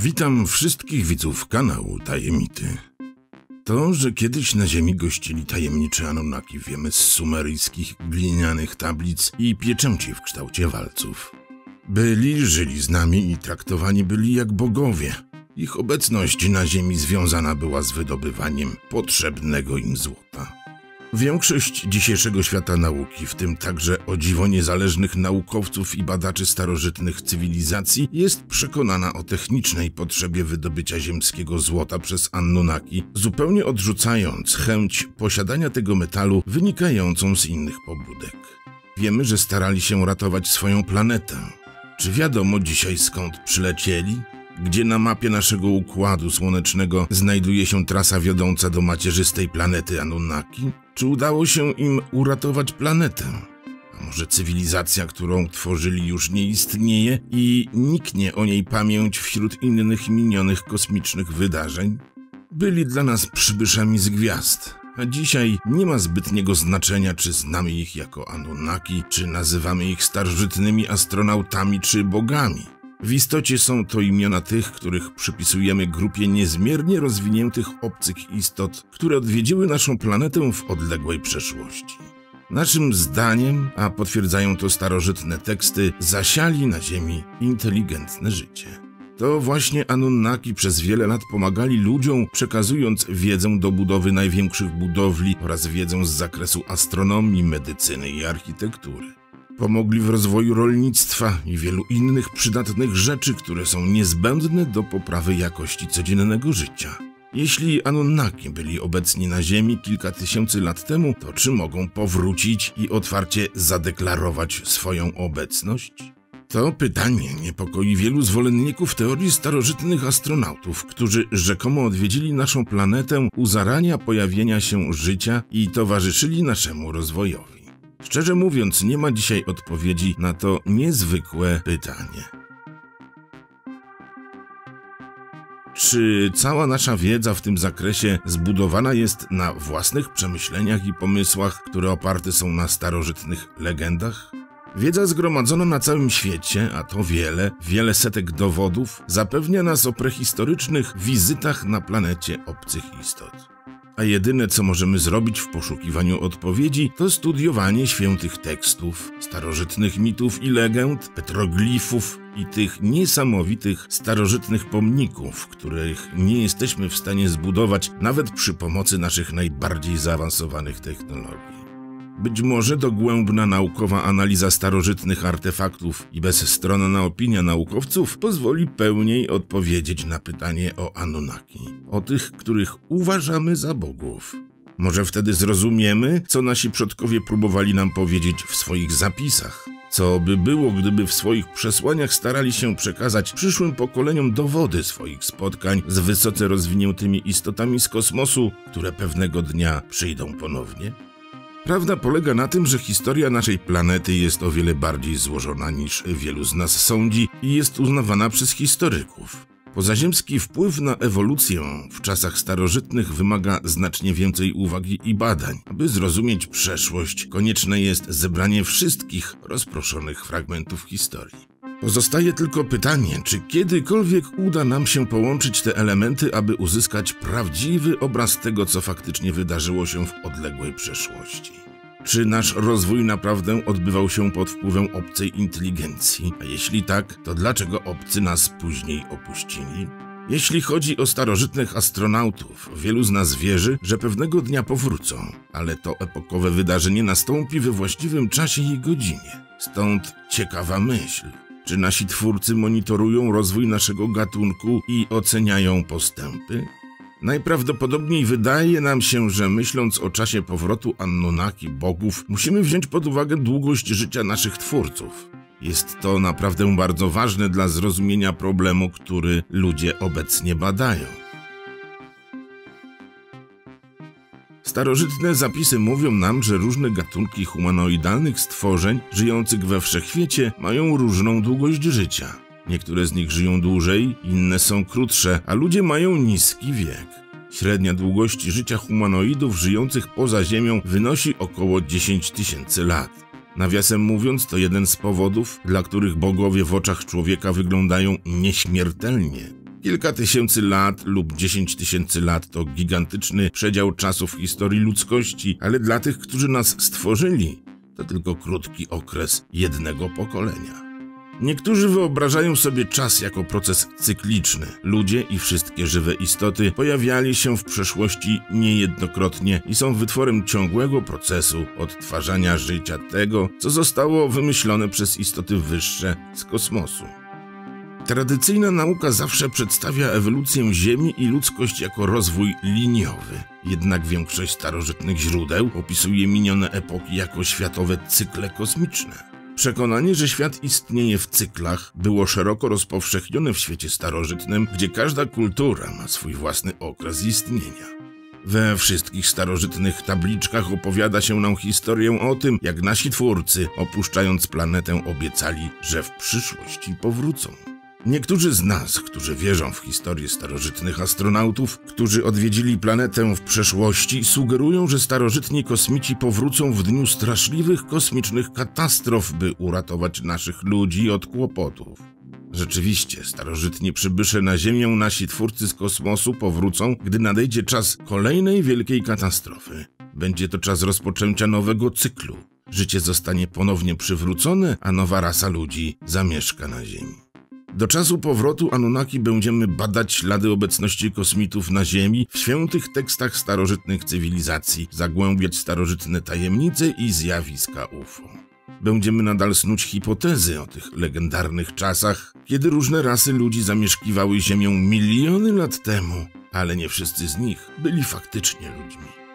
Witam wszystkich widzów kanału Tajemity. To, że kiedyś na Ziemi gościli tajemniczy Anunnaki wiemy z sumeryjskich glinianych tablic i pieczęci w kształcie walców. Byli, żyli z nami i traktowani byli jak bogowie. Ich obecność na Ziemi związana była z wydobywaniem potrzebnego im złota. Większość dzisiejszego świata nauki, w tym także o dziwo niezależnych naukowców i badaczy starożytnych cywilizacji, jest przekonana o technicznej potrzebie wydobycia ziemskiego złota przez Anunnaki, zupełnie odrzucając chęć posiadania tego metalu wynikającą z innych pobudek. Wiemy, że starali się ratować swoją planetę. Czy wiadomo dzisiaj skąd przylecieli? Gdzie na mapie naszego układu słonecznego znajduje się trasa wiodąca do macierzystej planety Anunnaki? Czy udało się im uratować planetę? A może cywilizacja, którą tworzyli już nie istnieje i niknie o niej pamięć wśród innych minionych kosmicznych wydarzeń? Byli dla nas przybyszami z gwiazd, a dzisiaj nie ma zbytniego znaczenia, czy znamy ich jako Anunnaki, czy nazywamy ich starożytnymi astronautami czy bogami. W istocie są to imiona tych, których przypisujemy grupie niezmiernie rozwiniętych obcych istot, które odwiedziły naszą planetę w odległej przeszłości. Naszym zdaniem, a potwierdzają to starożytne teksty, zasiali na Ziemi inteligentne życie. To właśnie Anunnaki przez wiele lat pomagali ludziom, przekazując wiedzę do budowy największych budowli oraz wiedzę z zakresu astronomii, medycyny i architektury. Pomogli w rozwoju rolnictwa i wielu innych przydatnych rzeczy, które są niezbędne do poprawy jakości codziennego życia. Jeśli Anunnaki byli obecni na Ziemi kilka tysięcy lat temu, to czy mogą powrócić i otwarcie zadeklarować swoją obecność? To pytanie niepokoi wielu zwolenników teorii starożytnych astronautów, którzy rzekomo odwiedzili naszą planetę u zarania pojawienia się życia i towarzyszyli naszemu rozwojowi. Szczerze mówiąc, nie ma dzisiaj odpowiedzi na to niezwykłe pytanie. Czy cała nasza wiedza w tym zakresie zbudowana jest na własnych przemyśleniach i pomysłach, które oparte są na starożytnych legendach? Wiedza zgromadzona na całym świecie, a to wiele, wiele setek dowodów, zapewnia nas o prehistorycznych wizytach na planecie obcych istot a jedyne co możemy zrobić w poszukiwaniu odpowiedzi to studiowanie świętych tekstów, starożytnych mitów i legend, petroglifów i tych niesamowitych starożytnych pomników, których nie jesteśmy w stanie zbudować nawet przy pomocy naszych najbardziej zaawansowanych technologii. Być może dogłębna naukowa analiza starożytnych artefaktów i bezstronna opinia naukowców pozwoli pełniej odpowiedzieć na pytanie o Anunnaki, o tych, których uważamy za bogów. Może wtedy zrozumiemy, co nasi przodkowie próbowali nam powiedzieć w swoich zapisach. Co by było, gdyby w swoich przesłaniach starali się przekazać przyszłym pokoleniom dowody swoich spotkań z wysoce rozwiniętymi istotami z kosmosu, które pewnego dnia przyjdą ponownie? Prawda polega na tym, że historia naszej planety jest o wiele bardziej złożona niż wielu z nas sądzi i jest uznawana przez historyków. Pozaziemski wpływ na ewolucję w czasach starożytnych wymaga znacznie więcej uwagi i badań. Aby zrozumieć przeszłość, konieczne jest zebranie wszystkich rozproszonych fragmentów historii. Pozostaje tylko pytanie, czy kiedykolwiek uda nam się połączyć te elementy, aby uzyskać prawdziwy obraz tego, co faktycznie wydarzyło się w odległej przeszłości. Czy nasz rozwój naprawdę odbywał się pod wpływem obcej inteligencji? A jeśli tak, to dlaczego obcy nas później opuścili? Jeśli chodzi o starożytnych astronautów, wielu z nas wierzy, że pewnego dnia powrócą, ale to epokowe wydarzenie nastąpi we właściwym czasie i godzinie. Stąd ciekawa myśl. Czy nasi twórcy monitorują rozwój naszego gatunku i oceniają postępy? Najprawdopodobniej wydaje nam się, że myśląc o czasie powrotu Anunnaki bogów, musimy wziąć pod uwagę długość życia naszych twórców. Jest to naprawdę bardzo ważne dla zrozumienia problemu, który ludzie obecnie badają. Starożytne zapisy mówią nam, że różne gatunki humanoidalnych stworzeń żyjących we wszechświecie mają różną długość życia. Niektóre z nich żyją dłużej, inne są krótsze, a ludzie mają niski wiek. Średnia długość życia humanoidów żyjących poza Ziemią wynosi około 10 tysięcy lat. Nawiasem mówiąc, to jeden z powodów, dla których bogowie w oczach człowieka wyglądają nieśmiertelnie. Kilka tysięcy lat lub dziesięć tysięcy lat to gigantyczny przedział czasu w historii ludzkości, ale dla tych, którzy nas stworzyli, to tylko krótki okres jednego pokolenia. Niektórzy wyobrażają sobie czas jako proces cykliczny. Ludzie i wszystkie żywe istoty pojawiali się w przeszłości niejednokrotnie i są wytworem ciągłego procesu odtwarzania życia tego, co zostało wymyślone przez istoty wyższe z kosmosu. Tradycyjna nauka zawsze przedstawia ewolucję Ziemi i ludzkość jako rozwój liniowy. Jednak większość starożytnych źródeł opisuje minione epoki jako światowe cykle kosmiczne. Przekonanie, że świat istnieje w cyklach, było szeroko rozpowszechnione w świecie starożytnym, gdzie każda kultura ma swój własny okres istnienia. We wszystkich starożytnych tabliczkach opowiada się nam historię o tym, jak nasi twórcy, opuszczając planetę, obiecali, że w przyszłości powrócą. Niektórzy z nas, którzy wierzą w historię starożytnych astronautów, którzy odwiedzili planetę w przeszłości, sugerują, że starożytni kosmici powrócą w dniu straszliwych kosmicznych katastrof, by uratować naszych ludzi od kłopotów. Rzeczywiście, starożytni przybysze na Ziemię nasi twórcy z kosmosu powrócą, gdy nadejdzie czas kolejnej wielkiej katastrofy. Będzie to czas rozpoczęcia nowego cyklu. Życie zostanie ponownie przywrócone, a nowa rasa ludzi zamieszka na Ziemi. Do czasu powrotu Anunnaki będziemy badać ślady obecności kosmitów na Ziemi w świętych tekstach starożytnych cywilizacji, zagłębiać starożytne tajemnice i zjawiska UFO. Będziemy nadal snuć hipotezy o tych legendarnych czasach, kiedy różne rasy ludzi zamieszkiwały Ziemię miliony lat temu, ale nie wszyscy z nich byli faktycznie ludźmi.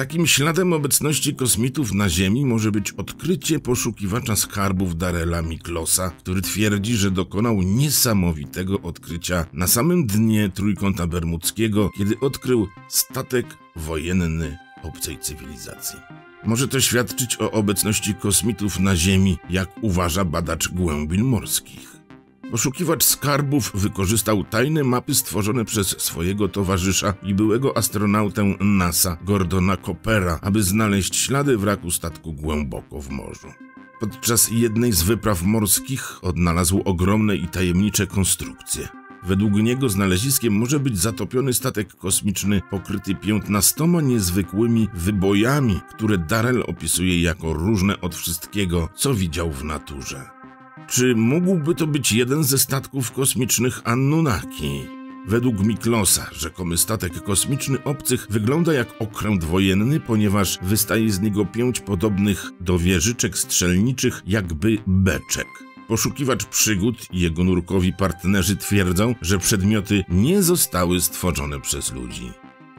Takim śladem obecności kosmitów na Ziemi może być odkrycie poszukiwacza skarbów Darela Miklosa, który twierdzi, że dokonał niesamowitego odkrycia na samym dnie Trójkąta Bermudzkiego, kiedy odkrył statek wojenny obcej cywilizacji. Może to świadczyć o obecności kosmitów na Ziemi, jak uważa badacz głębin morskich. Poszukiwacz skarbów wykorzystał tajne mapy stworzone przez swojego towarzysza i byłego astronautę NASA Gordona Coopera, aby znaleźć ślady wraku statku głęboko w morzu. Podczas jednej z wypraw morskich odnalazł ogromne i tajemnicze konstrukcje. Według niego znaleziskiem może być zatopiony statek kosmiczny pokryty piętnastoma niezwykłymi wybojami, które Darrell opisuje jako różne od wszystkiego, co widział w naturze. Czy mógłby to być jeden ze statków kosmicznych Anunnaki? Według Miklosa, rzekomy statek kosmiczny obcych wygląda jak okręt wojenny, ponieważ wystaje z niego pięć podobnych do wieżyczek strzelniczych, jakby beczek. Poszukiwacz przygód i jego nurkowi partnerzy twierdzą, że przedmioty nie zostały stworzone przez ludzi.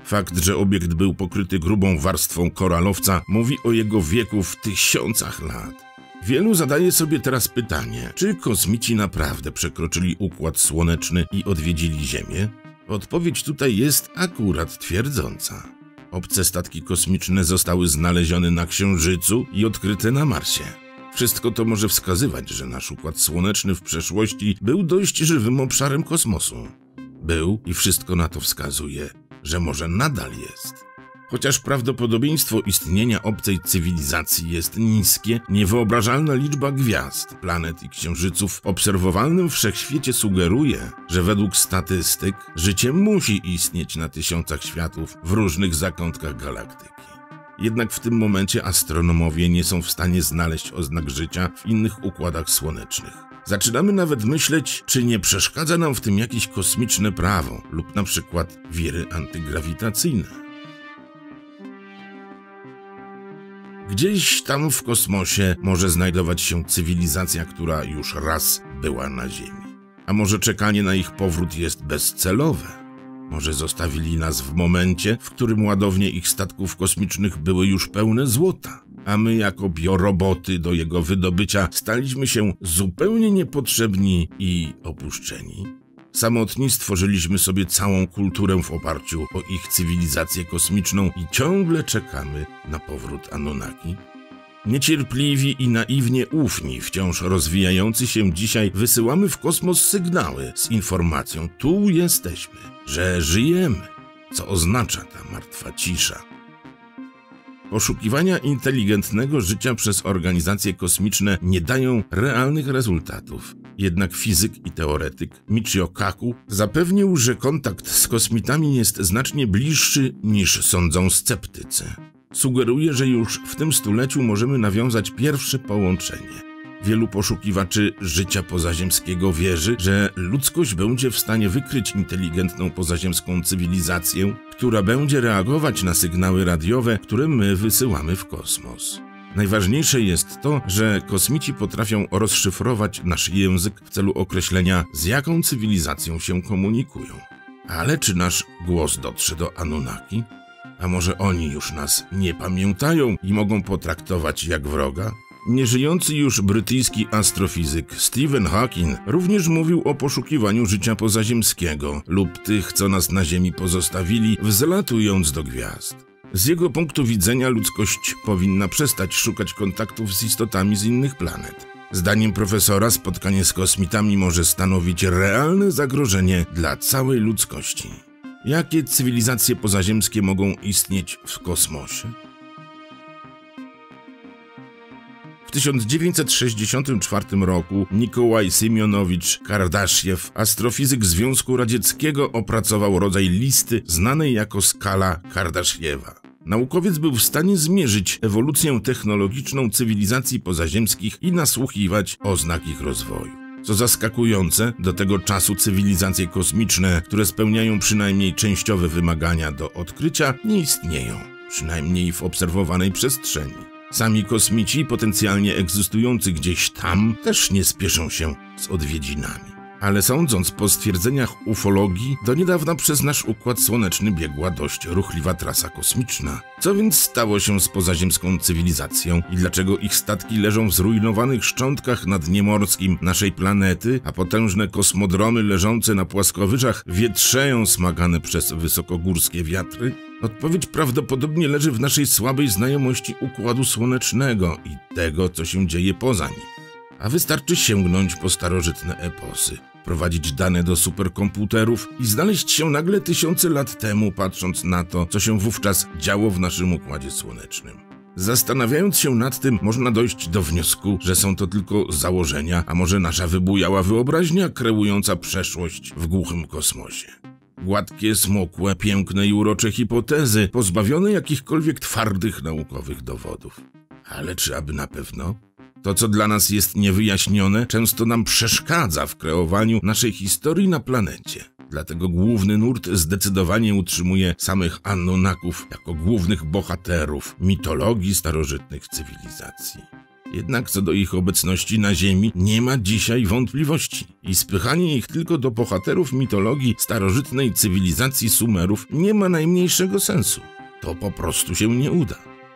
Fakt, że obiekt był pokryty grubą warstwą koralowca, mówi o jego wieku w tysiącach lat. Wielu zadaje sobie teraz pytanie, czy kosmici naprawdę przekroczyli układ słoneczny i odwiedzili Ziemię? Odpowiedź tutaj jest akurat twierdząca. Obce statki kosmiczne zostały znalezione na Księżycu i odkryte na Marsie. Wszystko to może wskazywać, że nasz układ słoneczny w przeszłości był dość żywym obszarem kosmosu. Był i wszystko na to wskazuje, że może nadal jest. Chociaż prawdopodobieństwo istnienia obcej cywilizacji jest niskie, niewyobrażalna liczba gwiazd, planet i księżyców w obserwowalnym wszechświecie sugeruje, że według statystyk życie musi istnieć na tysiącach światów w różnych zakątkach galaktyki. Jednak w tym momencie astronomowie nie są w stanie znaleźć oznak życia w innych układach słonecznych. Zaczynamy nawet myśleć, czy nie przeszkadza nam w tym jakieś kosmiczne prawo lub na przykład wiry antygrawitacyjne. Gdzieś tam w kosmosie może znajdować się cywilizacja, która już raz była na Ziemi. A może czekanie na ich powrót jest bezcelowe? Może zostawili nas w momencie, w którym ładownie ich statków kosmicznych były już pełne złota, a my jako bioroboty do jego wydobycia staliśmy się zupełnie niepotrzebni i opuszczeni? Samotni stworzyliśmy sobie całą kulturę w oparciu o ich cywilizację kosmiczną i ciągle czekamy na powrót Anunnaki. Niecierpliwi i naiwnie ufni, wciąż rozwijający się dzisiaj, wysyłamy w kosmos sygnały z informacją: tu jesteśmy, że żyjemy, co oznacza ta martwa cisza. Poszukiwania inteligentnego życia przez organizacje kosmiczne nie dają realnych rezultatów. Jednak fizyk i teoretyk Michio Kaku zapewnił, że kontakt z kosmitami jest znacznie bliższy niż sądzą sceptycy. Sugeruje, że już w tym stuleciu możemy nawiązać pierwsze połączenie. Wielu poszukiwaczy życia pozaziemskiego wierzy, że ludzkość będzie w stanie wykryć inteligentną pozaziemską cywilizację, która będzie reagować na sygnały radiowe, które my wysyłamy w kosmos. Najważniejsze jest to, że kosmici potrafią rozszyfrować nasz język w celu określenia, z jaką cywilizacją się komunikują. Ale czy nasz głos dotrze do Anunnaki? A może oni już nas nie pamiętają i mogą potraktować jak wroga? Nieżyjący już brytyjski astrofizyk Stephen Hawking również mówił o poszukiwaniu życia pozaziemskiego lub tych, co nas na Ziemi pozostawili, wzlatując do gwiazd. Z jego punktu widzenia ludzkość powinna przestać szukać kontaktów z istotami z innych planet. Zdaniem profesora spotkanie z kosmitami może stanowić realne zagrożenie dla całej ludzkości. Jakie cywilizacje pozaziemskie mogą istnieć w kosmosie? W 1964 roku Nikołaj Siemionowicz Kardasziew, astrofizyk Związku Radzieckiego, opracował rodzaj listy znanej jako skala Kardasziewa. Naukowiec był w stanie zmierzyć ewolucję technologiczną cywilizacji pozaziemskich i nasłuchiwać oznak ich rozwoju. Co zaskakujące, do tego czasu cywilizacje kosmiczne, które spełniają przynajmniej częściowe wymagania do odkrycia, nie istnieją, przynajmniej w obserwowanej przestrzeni. Sami kosmici, potencjalnie egzystujący gdzieś tam, też nie spieszą się z odwiedzinami. Ale sądząc po stwierdzeniach ufologii, do niedawna przez nasz układ słoneczny biegła dość ruchliwa trasa kosmiczna. Co więc stało się z pozaziemską cywilizacją i dlaczego ich statki leżą w zrujnowanych szczątkach na dnie morskim naszej planety, a potężne kosmodromy leżące na płaskowyżach wietrzeją smagane przez wysokogórskie wiatry? Odpowiedź prawdopodobnie leży w naszej słabej znajomości układu słonecznego i tego, co się dzieje poza nim. A wystarczy sięgnąć po starożytne eposy, prowadzić dane do superkomputerów i znaleźć się nagle tysiące lat temu, patrząc na to, co się wówczas działo w naszym układzie słonecznym. Zastanawiając się nad tym, można dojść do wniosku, że są to tylko założenia, a może nasza wybujała wyobraźnia kreująca przeszłość w głuchym kosmosie. Gładkie, smukłe, piękne i urocze hipotezy, pozbawione jakichkolwiek twardych naukowych dowodów. Ale czy aby na pewno? To, co dla nas jest niewyjaśnione, często nam przeszkadza w kreowaniu naszej historii na planecie. Dlatego główny nurt zdecydowanie utrzymuje samych Annunaków jako głównych bohaterów mitologii starożytnych cywilizacji. Jednak co do ich obecności na Ziemi nie ma dzisiaj wątpliwości i spychanie ich tylko do bohaterów mitologii starożytnej cywilizacji Sumerów nie ma najmniejszego sensu. To po prostu się nie uda.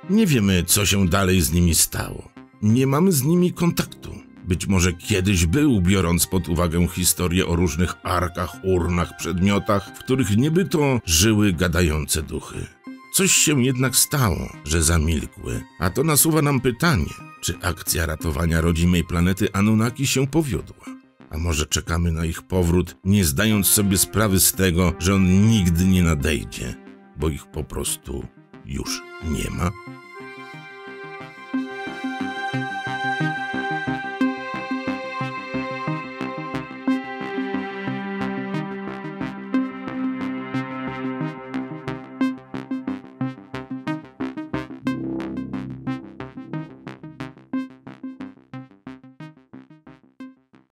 Nie wiemy, co się dalej z nimi stało. Nie mamy z nimi kontaktu. Być może kiedyś był, biorąc pod uwagę historię o różnych arkach, urnach, przedmiotach, w których niby to żyły gadające duchy. Coś się jednak stało, że zamilkły, a to nasuwa nam pytanie, czy akcja ratowania rodzimej planety Anunnaki się powiodła. A może czekamy na ich powrót, nie zdając sobie sprawy z tego, że on nigdy nie nadejdzie, bo ich po prostu już nie ma?